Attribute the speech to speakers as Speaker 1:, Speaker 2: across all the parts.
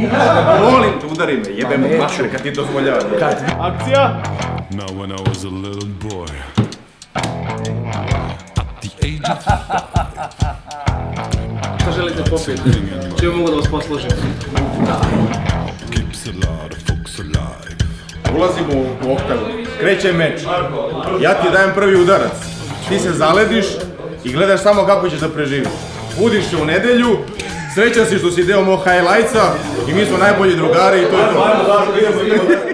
Speaker 1: Molim te, udari me, jebem u mater kad ti dozvoljavaš.
Speaker 2: Akcija!
Speaker 3: Now, when I was a little boy, at the age of
Speaker 2: Šta želite popiti? Čemu mogu da vas poslužim?
Speaker 3: keeps a lot of folks alive.
Speaker 1: Ulazimo u oktagon. Kreće meč. Ja ti dajem prvi udarac. Ti se zalediš i gledaš samo kako ćeš da preživiš. Budiš se u nedjelju, srećan si što si deo mog highlightsa i mi smo najbolji drugari i to je to.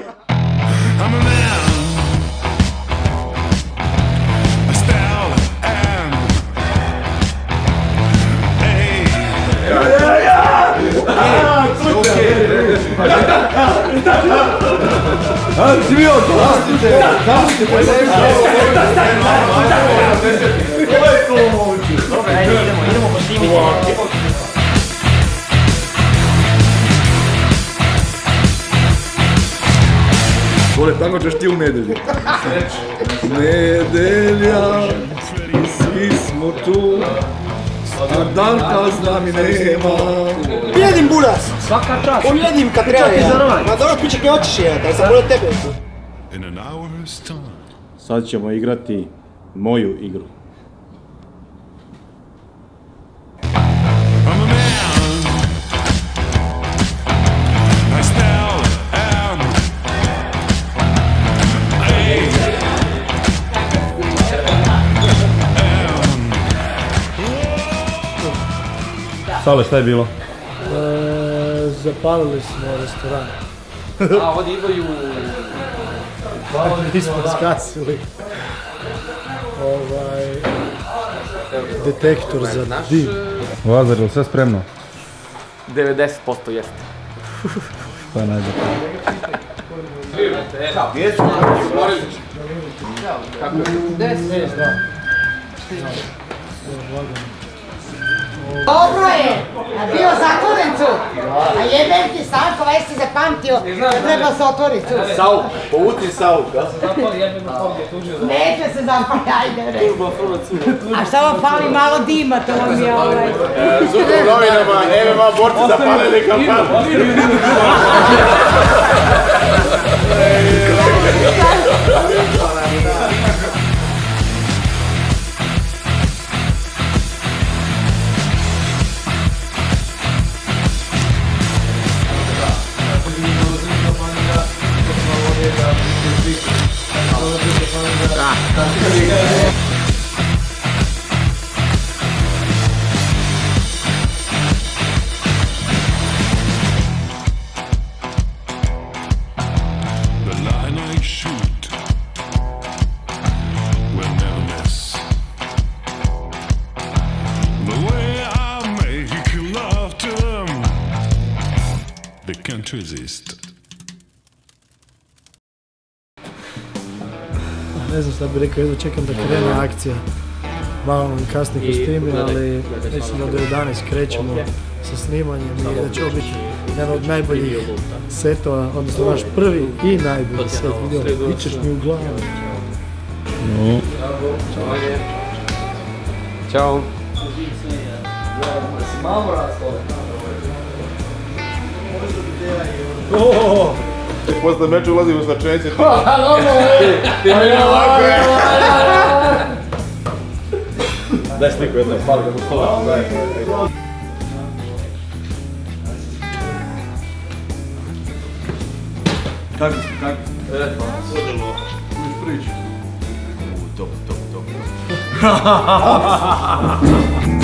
Speaker 4: Bole, tako ćeš ti u nedjelju. Nedelja, svi smo tu, a Danka s nami nema.
Speaker 5: Jedim buras! Svaka čast! Jedim kad treba ja. Ma dobro, piček ne hoćeš jedan, da sam bolje tebe.
Speaker 1: Sad ćemo igrati moju igru. Sale, šta je bilo?
Speaker 5: Zapalili smo restoran.
Speaker 2: A, ovdje imaju...
Speaker 5: Nismo skasili. Ovaj... Detektor za dim.
Speaker 1: Lazar, je sve spremno?
Speaker 2: 90% jeste.
Speaker 1: To je najbolje.
Speaker 6: Dobro je, a bio zatvoren tu. A jebem ti Stanko, već si zapamtio da treba se otvoriti tu.
Speaker 4: Sau, povuci Sau,
Speaker 6: Neće se zapali, ajde bre. A šta vam fali malo dima, to vam je ovaj.
Speaker 1: Sutra u novinama, MMA borci zapalili kampanu.
Speaker 5: bi rekao, jedva čekam da krene akcija. Malo nam kasni kostimi, ali mislim da do 11 krećemo sa snimanjem i da će ovo biti jedan od najboljih setova, odnosno naš prvi i najbolji set video. Ićeš mi u glavu.
Speaker 2: Ćao.
Speaker 1: Posle meča ulazim u slačenice.
Speaker 2: Ti meni ovako je.
Speaker 1: Daj sliku jedno, pali ga u kola. Kako si, kako? Podelo. Uviš priču. Top, top, top.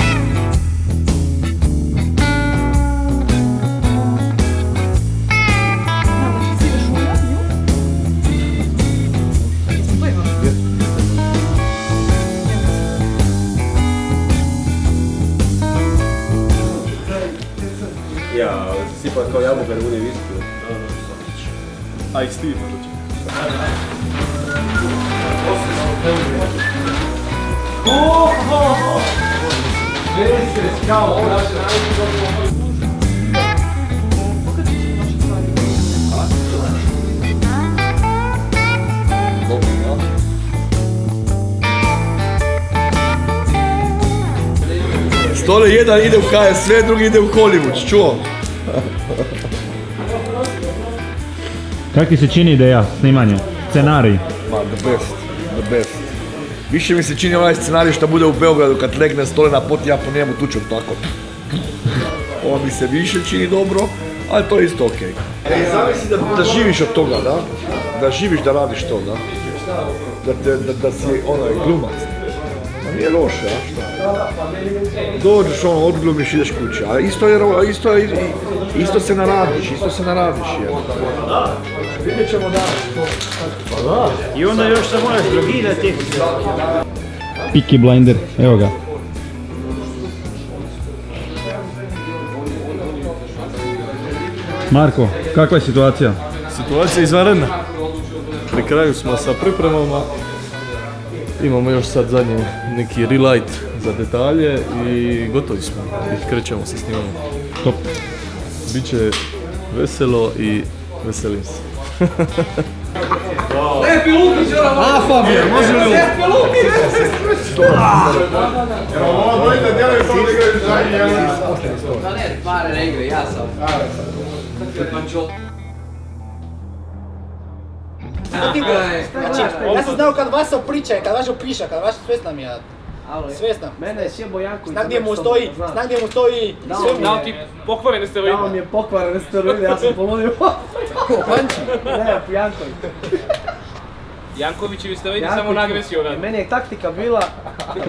Speaker 1: Ja, sipat kao jabuka da bude viski. A i Steve možda će.
Speaker 4: Stole jedan ide u KSV, drugi ide u Hollywood, čuo?
Speaker 7: Kako ti se čini ideja snimanja? Scenarij?
Speaker 4: Ma, the best, the best. Više mi se čini onaj scenarij što bude u Beogradu kad legne stole na pot ja po njemu tučem tako. Ovo mi se više čini dobro, ali to je isto okej. E, zamisli da, da živiš od toga, da? Da živiš da radiš to, da? Da, te, da, da si onaj glumac. Nije loše, a šta? Dođeš ono, odglumiš, ideš kući, a isto je, isto, je, i- isto se naradiš, isto se naradiš, je. Vidjet ćemo danas.
Speaker 8: I onda još se moraš drogirati.
Speaker 7: Peaky Blinder, evo ga. Marko, kakva je situacija?
Speaker 9: Situacija je izvanredna. Pri kraju smo sa pripremama. Imamo još sad zadnji neki relight za detalje i gotovi smo. I krećemo sa snimanjem.
Speaker 7: Top.
Speaker 9: Biće veselo i veselim se.
Speaker 2: A Fabijan, može li
Speaker 1: Ovo dvojica djelaju kao da igraju evo.
Speaker 2: Da ne, pare ne igre, ja sam.
Speaker 10: Ja sam znao kad Vaso priča, kad Vaso piša, kad Vaso svesna mi je. Svesna.
Speaker 2: Mene je sjebo Janković.
Speaker 10: Zna gdje mu stoji, zna gdje mu stoji sve mi
Speaker 2: Dao
Speaker 10: je.
Speaker 2: ti pokvarene steroide.
Speaker 10: Dao mi je pokvarene steroide, ja sam polodio.
Speaker 2: Ko, Panči?
Speaker 10: Ne, Janković.
Speaker 2: Jankovićevi steroidi samo na agresiju radi.
Speaker 10: Meni je taktika bila,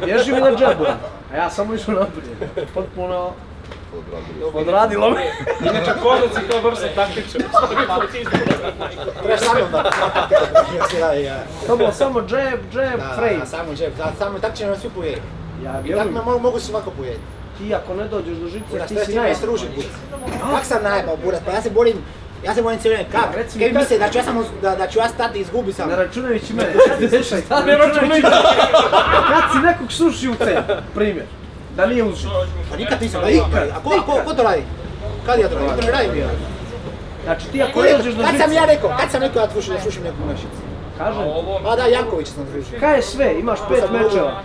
Speaker 10: bježi mi na džebu, a ja samo išao naprijed. Potpuno odradilo me.
Speaker 2: Inače, Kozac je kao vrsta taktičar.
Speaker 10: Trebaš sa mnom da To bilo samo džeb, džeb, frame. Da, samo džeb, da, samo tak će nam svi pojedi. Ja I tak me mogu, svako pojedi. Ti ako ne dođeš do žice, ti si najbolji. struži, Kak sam najbao, Buras, pa ja se borim, ja se borim cijelo vrijeme, kak? Kaj vi misle da ću ja samo, da, da ću ja stati i izgubi sam? Ne računajući mene, ne računajući Kad si nekog suši u cenu, primjer, da nije uži. Pa nikad nisam, pa ikad. A ko, ko, ko to radi? Kad ja to radim? To ne radim ja. Znači ti ako dođeš do žice... Kad sam ja rekao, kad sam rekao ja slušam, da slušam neku našicu? Kažem. Pa da, Janković sam slušao. Kaj je sve? Imaš pet mečeva.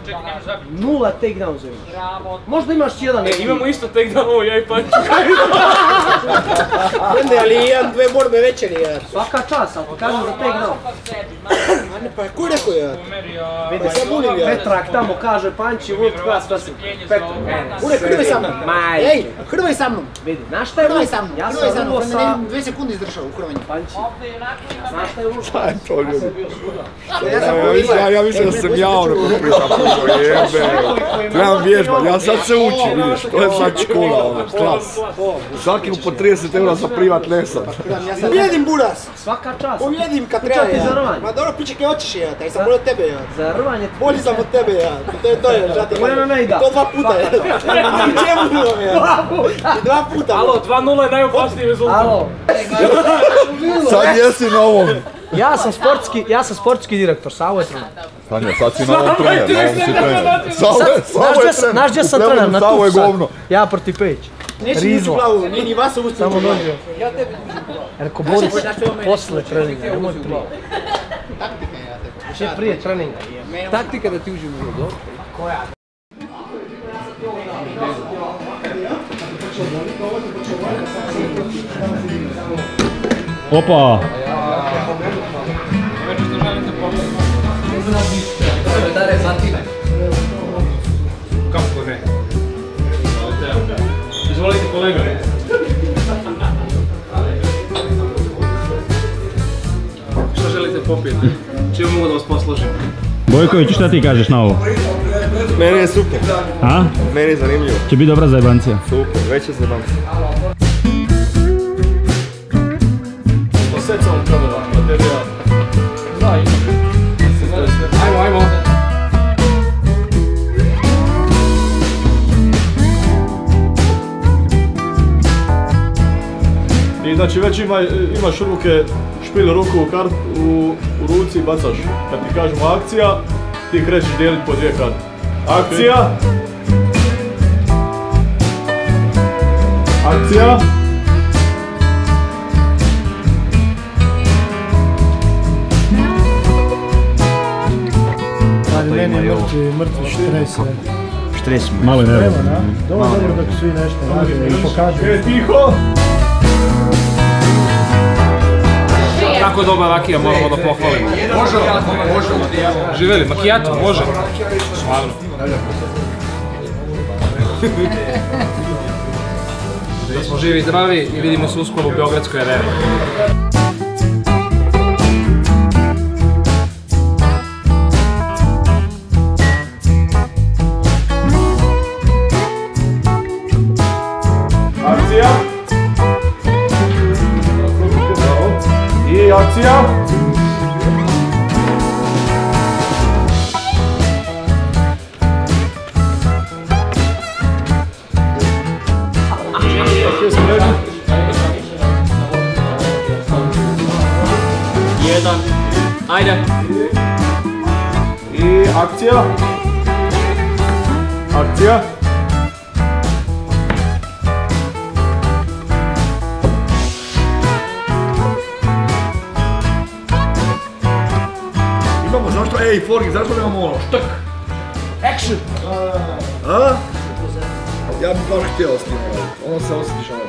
Speaker 10: Nula takedowns imaš. Možda imaš jedan.
Speaker 2: E, imamo isto takedown, ja i Panči.
Speaker 10: Ne, ali imam dve borbe večeri, ja. Svaka čast, ali kažem za takedown. A ne, pa ko je rekao ja? Vidi, sam ja. Petrak tamo kaže Panči world class wrestling. Petrak. Ure, hrvaj sa mnom. Ej, hrvaj sa mnom. Vidi, znaš šta je Hrvaj sa mnom. Ja sam sa mnom, sa... dve sekunde izdržao u hrvanju. Panči. Znaš šta je ušlo?
Speaker 4: Šta je to ljudi?
Speaker 10: Ja sam
Speaker 4: Ja, ja, ja mislim da sam ja ono ko priča puno, jebe. Trebam vježbat, ja sad se učim, vidiš, to je sad škola, ono, klas. Svaki mu po 30 eura za privat
Speaker 10: sam Pobjedim Buras! Svaka čast! Pobjedim kad treba
Speaker 2: ti za
Speaker 10: ja.
Speaker 2: rvanje.
Speaker 10: Ma dobro, piče kaj hoćeš ja, taj sam bolji od tebe ja.
Speaker 2: Za rvanje
Speaker 10: Bolji sam od tebe ja. To je to je, žati.
Speaker 2: Bueno, ne ida.
Speaker 10: To dva puta ja. I čemu bilo ja? Dva puta! I dva puta.
Speaker 2: Alo, 2-0 je najopasniji rezultat.
Speaker 10: Alo.
Speaker 4: Sad jesi na ovom.
Speaker 10: Ja sam sportski, ja sam sportski direktor, Savo je trener.
Speaker 4: Sanja, sad si na ovom trener, na ovom si trener. Savo je, Savo je trener.
Speaker 10: znaš gdje sam
Speaker 4: U
Speaker 10: trener, na
Speaker 4: Savo je
Speaker 10: tu sad.
Speaker 4: govno.
Speaker 10: Ja protiv Peć. Neće mi u glavu, nije ni vas ući Samo dođe. Ja tebi Rekao, Boris, posle treninga, nemoj prije. Še prije treninga.
Speaker 2: Taktika da ti uđe u dobro.
Speaker 10: Koja?
Speaker 7: Opa!
Speaker 2: Kolega. Što želite popiti? Čemu mogu da vas poslužim?
Speaker 7: Bojković, šta ti kažeš na ovo?
Speaker 1: Meni je super.
Speaker 7: A?
Speaker 1: Meni je zanimljivo.
Speaker 7: Će biti dobra zajebancija.
Speaker 1: Super, već je zabavno.
Speaker 9: Posecam kamera, na znači već ima, imaš ruke, špil ruku u, kart, u, u ruci i bacaš. Kad ti kažemo akcija, ti krećeš dijeliti po dvije karte. Akcija! Akcija!
Speaker 5: Ali meni je mrtvi, mrtvi štres. je.
Speaker 7: Štres Malo je
Speaker 5: Evo,
Speaker 7: nervozno.
Speaker 5: da? Dobro, dobro dok svi nešto rade i pokažu.
Speaker 9: E, tiho!
Speaker 2: Jako dobar rakija, moramo da pohvalimo.
Speaker 1: Može, može.
Speaker 2: Živeli, makijato, može. Slavno. Da smo živi i zdravi i vidimo se uskoro u Beogradskoj areni. Jedan. Ajde.
Speaker 1: I akcija. Akcija.
Speaker 4: Imamo, zašto, ej, Forgi, zašto nemamo ono, štak?
Speaker 10: Action!
Speaker 4: A? Ja bi baš htio s tim ono se osjetiš ono.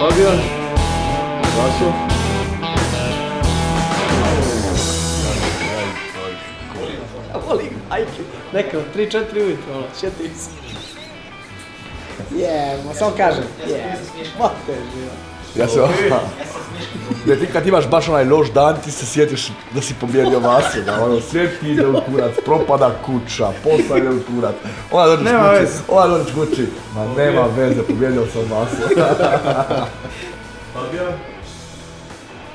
Speaker 9: Fabijan. Vaso.
Speaker 10: Ja volim IQ. Neka, 3-4 ujutro, ono, šetim. Je, ma samo kažem, je, te živa.
Speaker 4: Ja se Da ti kad imaš baš onaj loš dan, ti se sjetiš da si pobjedio Vasu, da ono sve ti ide u kurac, propada kuća, posao ide u kurac. Ona dođeš
Speaker 10: Nema
Speaker 4: kući,
Speaker 10: veze.
Speaker 4: ona dođeš kući, ma nema veze, pobjedio sam Vasu.
Speaker 9: Fabijan.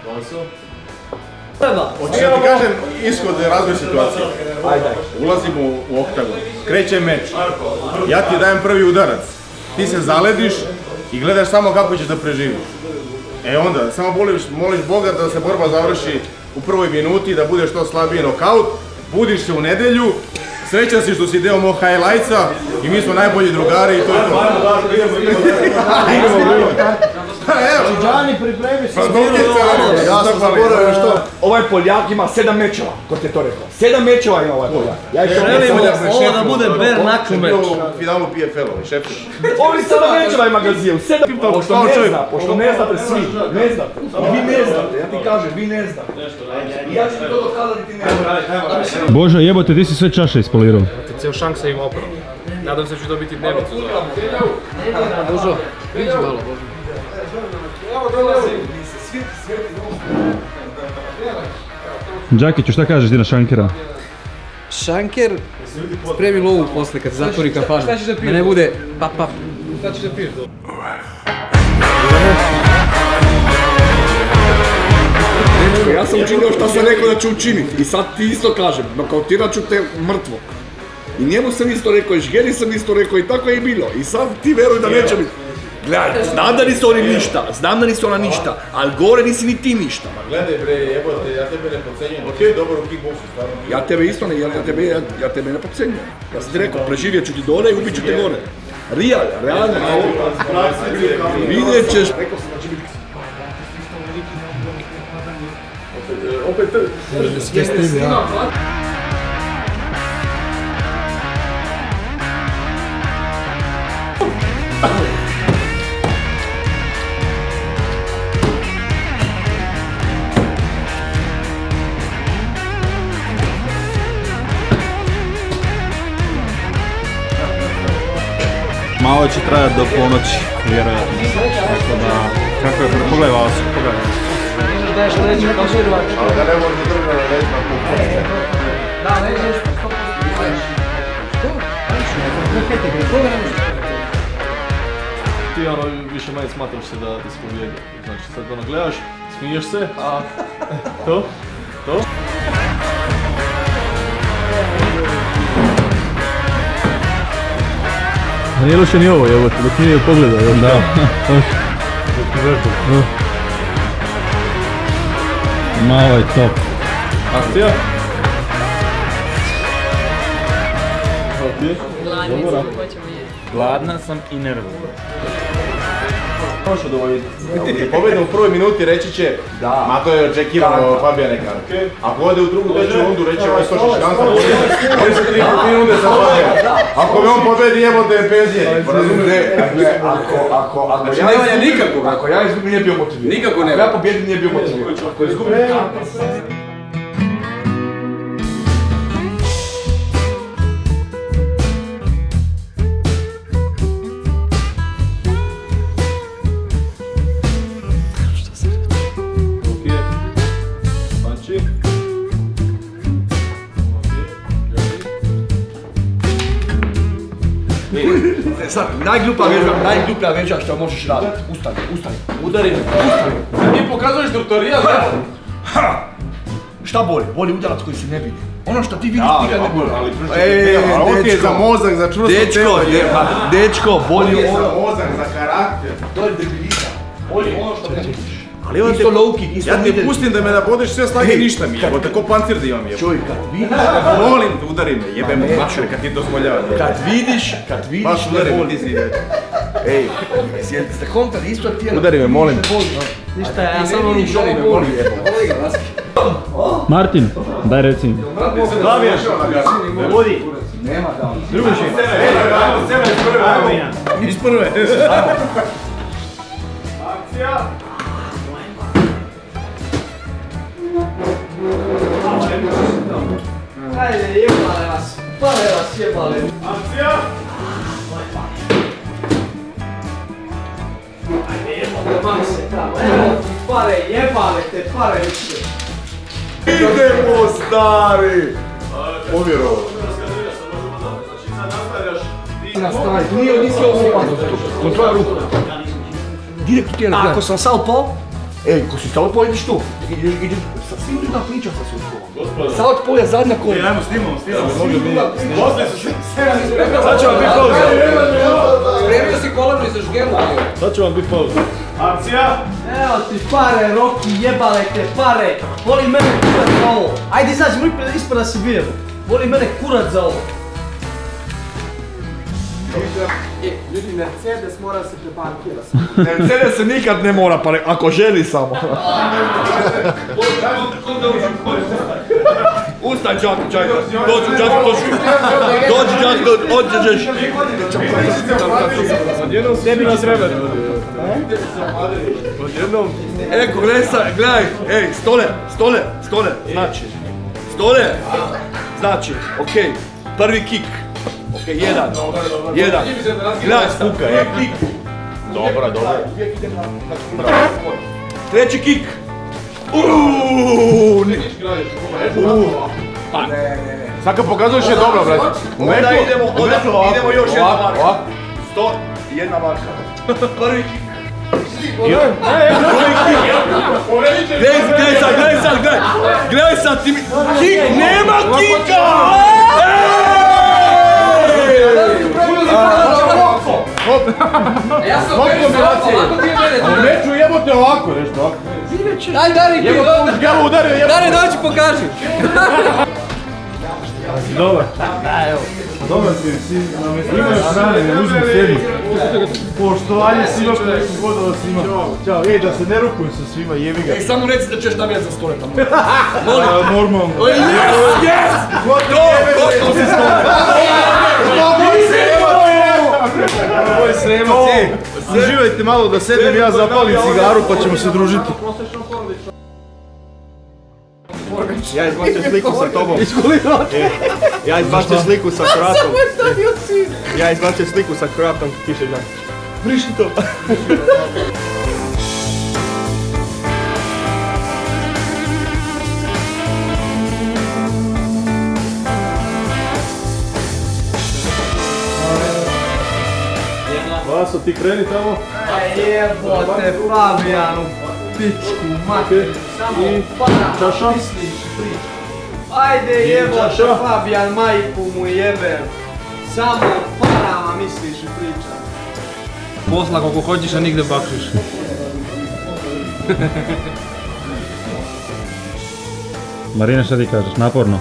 Speaker 9: Vaso.
Speaker 1: Hoćeš da ti kažem ishod razvoj situacije.
Speaker 4: Ajde,
Speaker 1: Ulazimo u oktagon, kreće meč. Ja ti dajem prvi udarac. Ti se zalediš i gledaš samo kako ćeš da preživiš. E onda, samo moliš, moliš Boga da se borba završi u prvoj minuti, da bude što slabiji nokaut, budiš se u nedjelju, srećan si što si deo mog highlightsa i mi smo najbolji drugari i to je to. Pa evo,
Speaker 10: Džani, pripremi se.
Speaker 1: pa se
Speaker 4: ja sam zaboravio što, ovaj Poljak ima sedam mečeva, ko ti je to rekao. Sedam mečeva ima ovaj Poljak. Ja nisam-
Speaker 10: ovo da bude bare knuckle meč.
Speaker 1: u finalu PFL-ovi, šefi.
Speaker 4: Ovi sedam mečeva ima Gazije, sedam, pošto ne zna, pošto ne znate svi, ne znate. Vi ne znate, ja ti kažem, vi ne znate. I ja ću ti to dokazati ti ne znate.
Speaker 7: Božo, jebote, ti si sve čaše ispolirao.
Speaker 2: Cijel šank se ima opravo. Nadam se da ću dobiti dnevnicu za ovo. Božo, priđi malo, Božo.
Speaker 7: Đakiću, šta kažeš ti na šankera?
Speaker 11: Šanker, spremi lovu posle kad zatvori kafanu. Da ne bude pap pap.
Speaker 2: Šta ćeš da piješ?
Speaker 4: Ja sam učinio što sam rekao da ću učiniti i sad ti isto kažem, nokautirat ću te mrtvo. I njemu sam isto rekao, i Žgeri sam isto rekao i tako je i bilo. I sad ti veruj da neće biti. Gledaj, znam da nisu oni ništa, znam da nisu ona ništa, ali gore nisi ni ti ništa.
Speaker 1: Gledaj bre, jebote, ja tebe ne podcenjujem. Okej, dobar u kickboksu, stvarno.
Speaker 4: Ja tebe isto ne, ja, ja tebe, ja, ja tebe ne podcjenjujem. Ja sam ti rekao, preživjet ću ti dole i ubit ću te gore. Real, realno. Vidjet ćeš. Rekao sam da će biti
Speaker 5: Sve s
Speaker 8: trajati do ponoći, vjerojatno. Tako da, kako je, pogledaj vas, pogledaj.
Speaker 10: Daješ reći kao širvač.
Speaker 1: Ali da ne može država da
Speaker 10: ne,
Speaker 9: Ti ono više manje smatraš se da, si pobjedio. Znači sad ono gledaš, smiješ se, a to, to. Nije loše ni ovo, evo, dok nije pogledao, evo. Da.
Speaker 7: Malo je top.
Speaker 9: Akcija?
Speaker 8: Gladna sam i nervozna.
Speaker 1: Može dovoljiti. Pobjeda u prvoj minuti reći će,
Speaker 4: Da.
Speaker 1: ma to je očekivano Fabijane Kante. Ako ode u drugu, treću rundu reći ovaj Stošić Kanta, oni se tri put runde za Fabijana. Ako me on pobjedi, jebote je penzije.
Speaker 4: Ne, dakle, ako, ako, ako
Speaker 11: Znači,
Speaker 4: ja izgubim-. Ako ja izgubim, nije bio motiviran.
Speaker 11: Nikako ne.
Speaker 4: Ako ja pobjedim, nije bio motiviran. Ako izgubim, sad, najglupa vježba, najgluplja vježba što možeš raditi. Ustani, ustani, udari ustani.
Speaker 1: Ti pokazuješ tutorial,
Speaker 4: Šta boli? Boli udarac koji se ne vidi. Ono što ti vidiš
Speaker 1: Da,
Speaker 4: nikad ne boli.
Speaker 1: ali ali ovo ti je
Speaker 4: dečko,
Speaker 1: za mozak, za čvrsto
Speaker 4: Dečko, pa, dečko, boli
Speaker 1: Ovo je za
Speaker 4: ono.
Speaker 1: mozak, za karakter.
Speaker 4: To je debilita. Boli ono što ne vidiš.
Speaker 1: Ali
Speaker 4: Isto
Speaker 1: te-
Speaker 4: low kick, isto
Speaker 1: Ja ti
Speaker 4: middle.
Speaker 1: pustim da me nabodeš sve snage, ništa mi je. Evo tako pancir da imam jebo.
Speaker 4: Čuj, kad vidiš,
Speaker 1: Molim te, udari me, jebem
Speaker 4: Ma
Speaker 1: u
Speaker 4: neću.
Speaker 1: mater kad ti dozvoljavaš.
Speaker 4: kad vidiš, kad vidiš
Speaker 1: Baš
Speaker 4: ne
Speaker 1: udari me, ti.
Speaker 4: Ej, jesi ste kontali isto tijelo?
Speaker 1: Udari me, molim te.
Speaker 11: Ništa, ja samo
Speaker 4: ne
Speaker 11: ono
Speaker 4: ovo
Speaker 11: me,
Speaker 4: boli,
Speaker 11: boli.
Speaker 4: jebo.
Speaker 11: Boli ga, vas.
Speaker 7: Martin, daj reci mi.
Speaker 1: Vodi.
Speaker 4: Nema da.
Speaker 1: Iz prve.
Speaker 11: Ajde, jebale vas. Pale vas, jebale. Ajde, jebale, mam se tamo. Evo ti pare, jebale te pare više.
Speaker 4: Idemo, stari!
Speaker 1: Povjerovo.
Speaker 4: Nastavi, nije, nisi ovo upadno. Kontrola ruku. Direkt u tijelo.
Speaker 10: Ako sam salpo,
Speaker 4: Ej, ko si salpo, ideš tu. Ideš, ideš, sa svim ljudima priča sa sudkom. Salpo je zadnja kolja.
Speaker 1: Ajmo snimamo, snimamo.
Speaker 9: Sad će vam biti pauza.
Speaker 11: Spremio si kolonu i zažgenu.
Speaker 9: Sad će vam biti pauza.
Speaker 10: evo ti pare, Roki, jebale te pare. Voli mene kurac za ovo. Ajde izađi mu ispred, da si bio. Voli mene kurac za ovo.
Speaker 11: Ljudi, Mercedes mora se preparkirati.
Speaker 4: Mercedes se nikad ne mora, pa ako želi samo. Ustaj, Đak, čaj, dođi, Đak, dođi. Dođi, Đak, dođi, odđeđeš.
Speaker 9: Odjednom sebi na sreber. Odjednom...
Speaker 4: Eko, gledaj gledaj, ej, stole, stole, stole, znači, stole, znači, okej, prvi kik, okej, jedan, jedan, gledaj, spuka, je, kik,
Speaker 1: Dobra, dobra.
Speaker 4: treći kik, uuuu, ni-
Speaker 1: Sad kad pokazuješ je dobro, brate.
Speaker 4: Onda idemo, onda idemo još jedna marka, sto, jedna marka, prvi kik, Gledaj, gledaj sad, gledaj sad, gledaj, gledaj sad, ti mi, kik, nema kika!
Speaker 11: Mene
Speaker 1: U metu jebote ovako, nešto ovako.
Speaker 11: Daj, Dari, ti
Speaker 1: Jebote,
Speaker 11: dođi.
Speaker 1: u gelu udario jebote.
Speaker 11: Dari, dođi, pokaži.
Speaker 9: Dobar. Dobar si, si ima još hrane, ne uzmi sebi. Poštovanje svima što neku godova svima. Ćao, ej, da se ne rukuju sa svima, jebi ga.
Speaker 4: Ej, samo reci da ćeš nam za stole tamo.
Speaker 9: A, Normalno.
Speaker 4: Yes, yes! Gotovo, gotovo si stole.
Speaker 1: Sremac, ej. Uživajte malo da sedem ja zapalim cigaru pa ćemo se družiti. Ja izbačem sliku sa tobom. E, Ja izbačem sliku sa kratom. Ja izbačem sliku sa kratom, piše Žan. Briši to.
Speaker 9: Vaso, ti kreni tamo.
Speaker 10: Jebote, Fabijanu, pičku, mater, samo
Speaker 9: I
Speaker 10: para,
Speaker 9: čaša?
Speaker 10: misliš, priča. Ajde jebote,
Speaker 9: čaša?
Speaker 10: Fabijan, majku mu jebem. Samo o parama misliš i pričaš.
Speaker 2: Posla koliko hoćeš, a nigde bakšiš.
Speaker 7: Marina, šta ti kažeš? Naporno?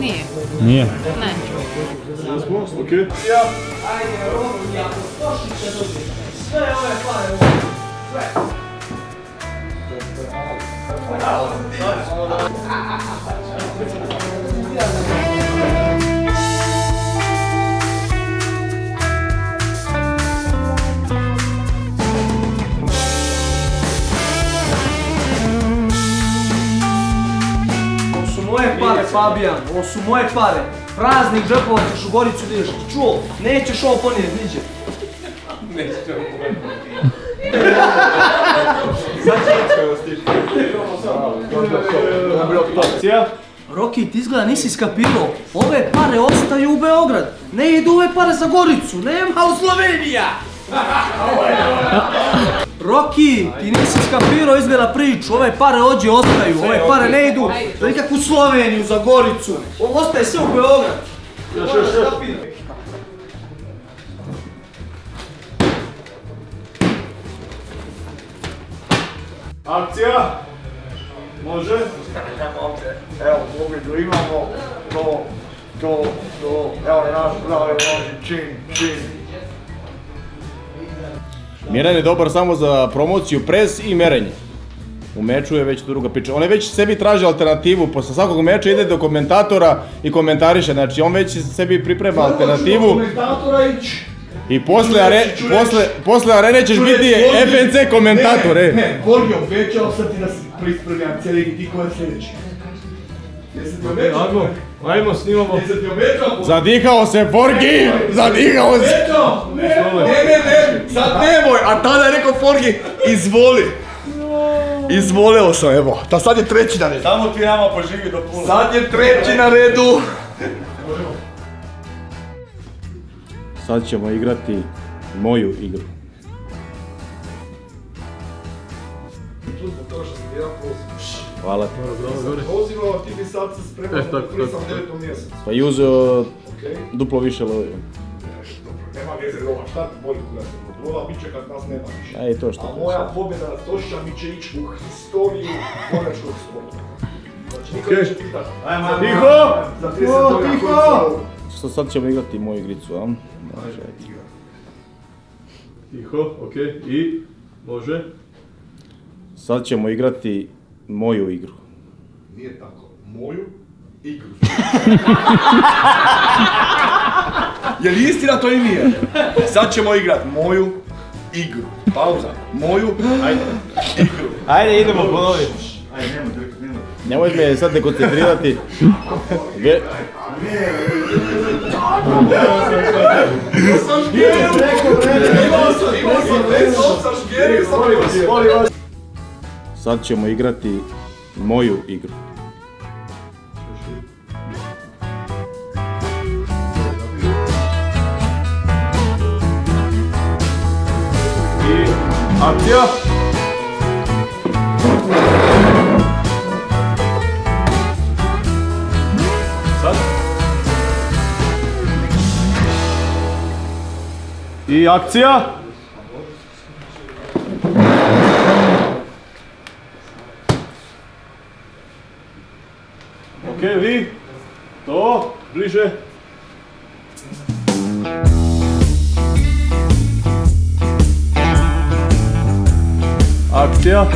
Speaker 12: Nije.
Speaker 7: Nije?
Speaker 12: Ne.
Speaker 9: Okej.
Speaker 10: Ajde, Robi, ako Stošića dobije, sve ove pare ovdje, sve. Ovo su moje pare, Fabijan, ovo su moje pare. Praznik džepova ćeš u Goricu ideš, čuo, nećeš ovo ponijeti niđe. Roki, ti izgleda nisi skapirao. Ove pare ostaju u Beograd. Ne idu ove pare za Goricu. Nema u Slovenija. Roki, ti nisi skapirao izgleda priču. Ove pare ođe ostaju. Ove pare ne idu za nikakvu Sloveniju, za Goricu. Ovo ostaje sve u Beograd.
Speaker 9: Akcija! Može?
Speaker 4: Evo, pobjedu imamo, to, to, to, evo naš pravi čin, čin.
Speaker 1: Miran je dobar samo za promociju, pres i merenje. U meču je već druga priča. On je već sebi traži alternativu, posle svakog meča ide do komentatora i komentariše, znači on već sebi priprema alternativu
Speaker 4: Komentatora ići.
Speaker 1: i posle, are, posle, posle arene ćeš biti FNC komentator, e.
Speaker 4: Ne, Borgi obećao sad ti da se prispremljam cijeli i ti ko je sljedeći. Obećao?
Speaker 9: Ajmo, ajmo, snimamo.
Speaker 1: Zadihao se Forgi! Zadihao se!
Speaker 4: Ne, ne, ne, ne, sad nemoj, a tada je rekao Forgi, izvoli. Izvoleo sam, evo. Ta sad je treći na redu.
Speaker 1: Samo ti nama poživi do pula.
Speaker 4: Sad je treći na redu.
Speaker 1: Sad ćemo igrati moju igru. Hvala ti.
Speaker 4: Pozivao ti bi sad se spremao
Speaker 9: E,
Speaker 4: sam
Speaker 9: tako.
Speaker 4: u devetom mjesecu.
Speaker 1: Pa i uzeo duplo više lovi.
Speaker 4: Nema veze, Roma, šta ti boli kuda se kontrola, bit će kad nas nema više.
Speaker 1: A i to što
Speaker 4: A moja pobjeda nad Tošićem će ići u historiju konačkog sporta. Znači, niko neće pitat.
Speaker 9: Tiho!
Speaker 4: Za 30 godina koji su
Speaker 1: Što sad ćemo igrati moju igricu, a? Može.
Speaker 9: Tiho, okej, i? Može?
Speaker 1: Sad ćemo igrati moju igru.
Speaker 4: Nije tako. Moju igru. Je li istina to i nije? Sad ćemo igrat moju igru. Pauza. Moju, ajde, igru.
Speaker 1: Ajde, idemo ponoviti.
Speaker 4: Ajde, nemoj, nemoj, nemoj.
Speaker 1: Me sad dekoncentrirati. Ve-
Speaker 4: Imao sam šgeru! Imao sam, imao sam, imao sam šgeru, molim vas, molim vas.
Speaker 1: Sad ćemo igrati moju igru.
Speaker 9: I akcija! Sad. I akcija! Vi? To, bliže. Akcija.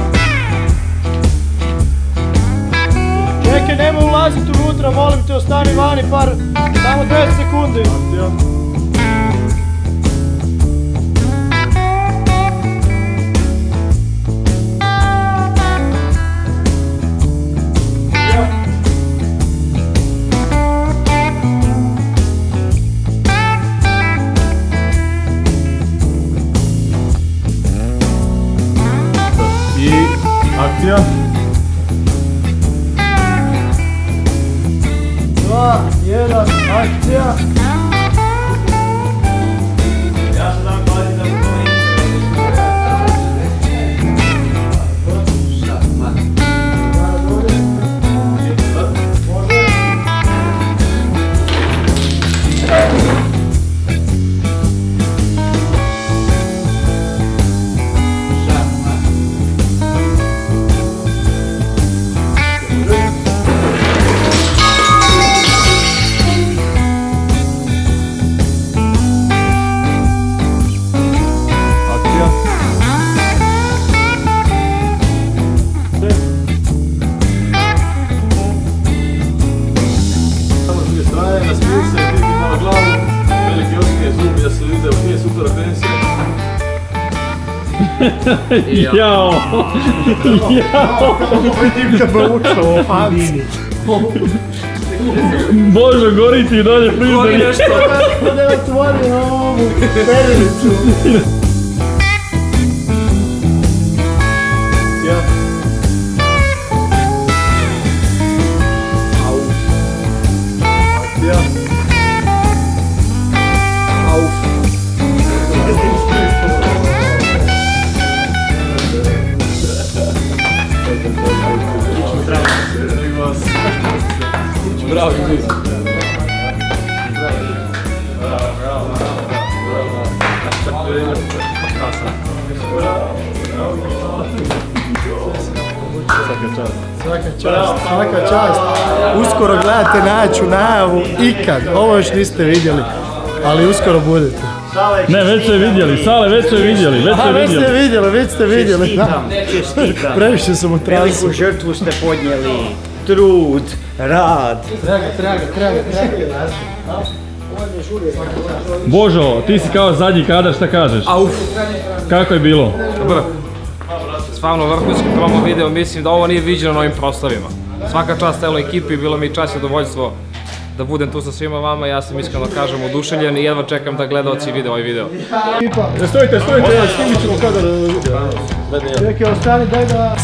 Speaker 10: Čekaj, nemoj ulaziti unutra, molim te, ostani vani par, samo 10 sekundi.
Speaker 9: Akcija.
Speaker 7: Jao! Jao! Bože, gori ti dalje
Speaker 2: Gori
Speaker 7: frizer.
Speaker 2: nešto.
Speaker 5: Da je otvorio ovu perilicu. Svaka čast, svaka čast. Uskoro gledate najjaču najavu ikad. Ovo još niste vidjeli, ali uskoro budete.
Speaker 7: Ne, već su je vidjeli, Sale, već su je vidjeli, već
Speaker 5: A
Speaker 7: je
Speaker 5: već ste
Speaker 7: vidjeli.
Speaker 5: vidjeli, već ste vidjeli.
Speaker 10: Čestitam, čestitam.
Speaker 5: Previše sam u transu.
Speaker 10: Veliku žrtvu ste podnijeli, trud, rad.
Speaker 5: Traga, traga, traga, traga.
Speaker 7: Božo, ti si kao zadnji kadar, šta kažeš?
Speaker 2: Auf.
Speaker 7: Kako je bilo?
Speaker 2: Dobro. Stvarno vrhunski promo video, mislim da ovo nije viđeno na ovim prostorima. Svaka čast celoj ekipi, bilo mi čast i zadovoljstvo da budem tu sa svima vama, ja sam iskreno kažem oduševljen i jedva čekam da gledaoci vide ovaj video.
Speaker 5: Stojite, stojite, snimit ćemo kadar. Čekaj, ostani, daj da...